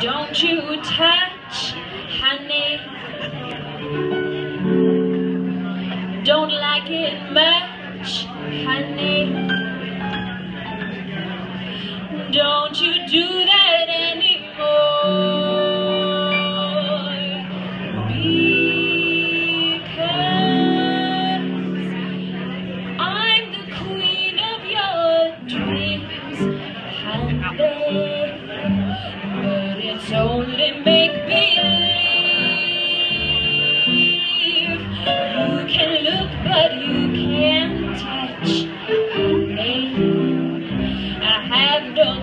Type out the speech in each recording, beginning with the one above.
Don't you touch, honey. Don't like it much, honey. Don't you do that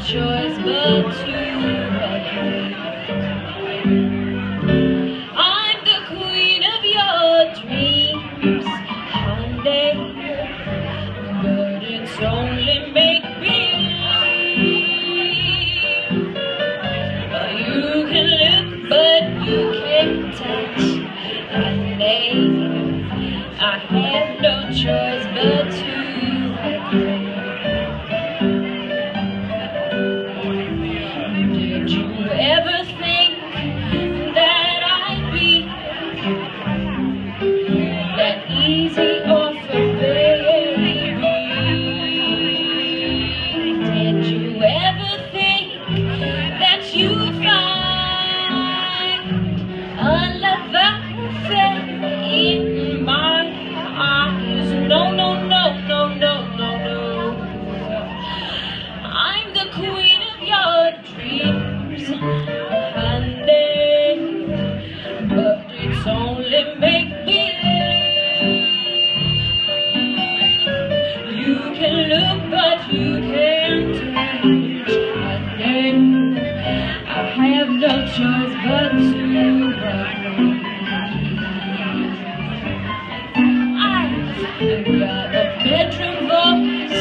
choice but to. I'm the queen of your dreams, honey. But I have no choice but to. Did you ever think that I'd be that easy baby? Did you ever think that you'd find a you can't touch. Honey, I have no choice but to agree. I've got a bedroom voice,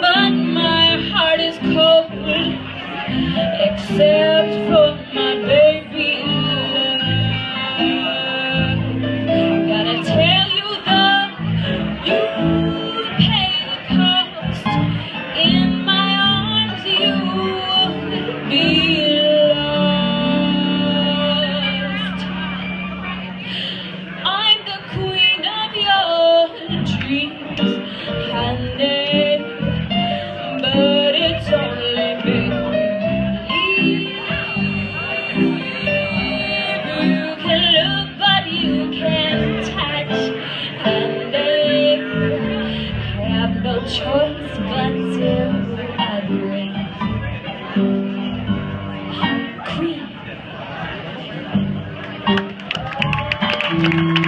but my heart is cold, except for choice but to agree. Queen.